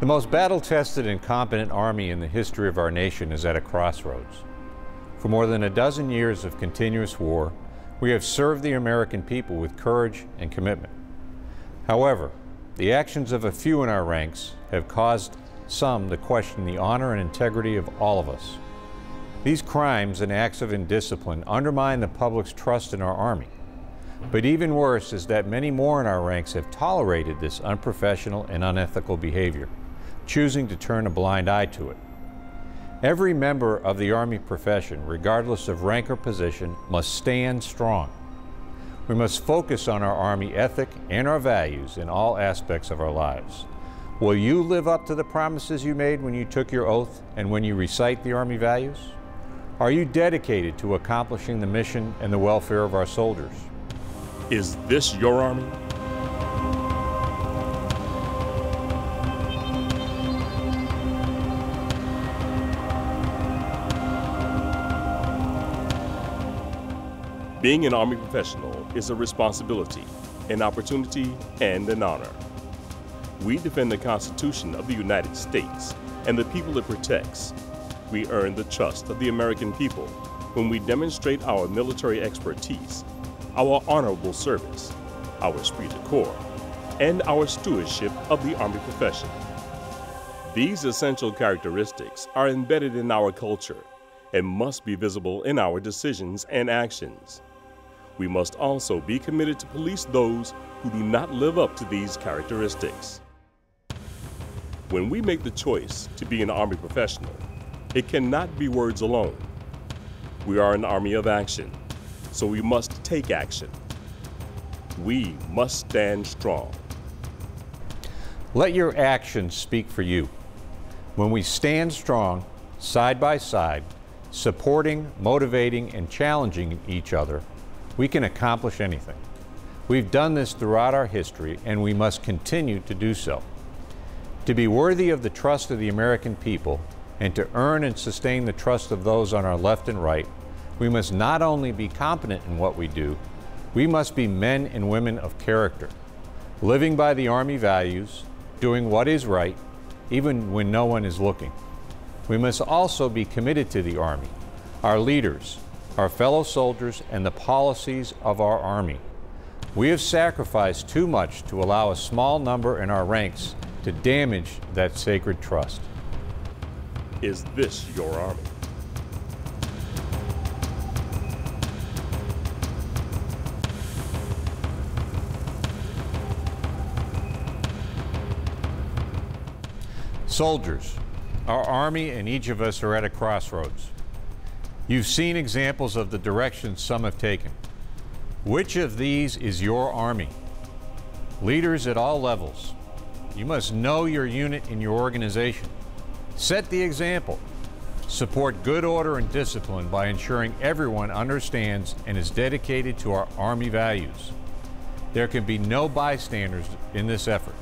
The most battle tested and competent army in the history of our nation is at a crossroads. For more than a dozen years of continuous war, we have served the American people with courage and commitment. However, the actions of a few in our ranks have caused some to question the honor and integrity of all of us. These crimes and acts of indiscipline undermine the public's trust in our Army. But even worse is that many more in our ranks have tolerated this unprofessional and unethical behavior, choosing to turn a blind eye to it. Every member of the Army profession, regardless of rank or position, must stand strong. We must focus on our Army ethic and our values in all aspects of our lives. Will you live up to the promises you made when you took your oath and when you recite the Army values? Are you dedicated to accomplishing the mission and the welfare of our soldiers? Is this your Army? Being an Army professional is a responsibility, an opportunity, and an honor. We defend the Constitution of the United States and the people it protects. We earn the trust of the American people when we demonstrate our military expertise, our honorable service, our esprit de corps, and our stewardship of the Army profession. These essential characteristics are embedded in our culture and must be visible in our decisions and actions we must also be committed to police those who do not live up to these characteristics. When we make the choice to be an Army professional, it cannot be words alone. We are an army of action, so we must take action. We must stand strong. Let your actions speak for you. When we stand strong, side by side, supporting, motivating, and challenging each other, we can accomplish anything. We've done this throughout our history, and we must continue to do so. To be worthy of the trust of the American people and to earn and sustain the trust of those on our left and right, we must not only be competent in what we do, we must be men and women of character, living by the Army values, doing what is right, even when no one is looking. We must also be committed to the Army, our leaders, our fellow soldiers, and the policies of our Army. We have sacrificed too much to allow a small number in our ranks to damage that sacred trust. Is this your Army? Soldiers, our Army and each of us are at a crossroads. You've seen examples of the directions some have taken. Which of these is your Army? Leaders at all levels. You must know your unit and your organization. Set the example. Support good order and discipline by ensuring everyone understands and is dedicated to our Army values. There can be no bystanders in this effort.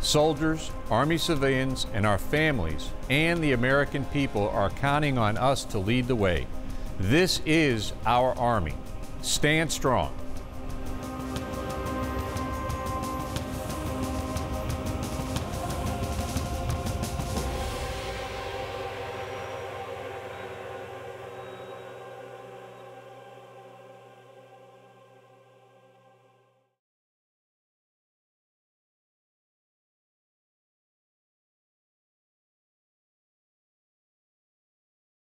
Soldiers, Army civilians, and our families and the American people are counting on us to lead the way. This is our Army. Stand strong.